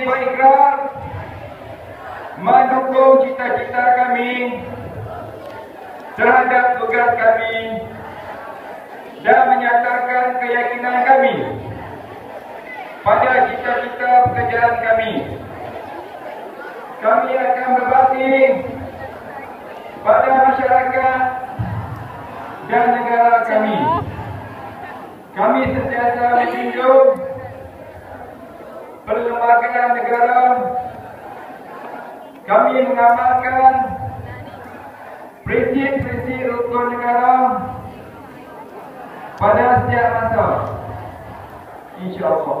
Berikrar mendukung cita-cita kami terhadap tugas kami dan menyatakan keyakinan kami pada cita-cita pekerjaan kami. Kami akan berbakti pada masyarakat dan negara kami. Kami sentiasa menjunjung perlembagaan negara. Kami mengamalkan prinsip-prinsip rukun negara pada setiap masa. InsyaAllah.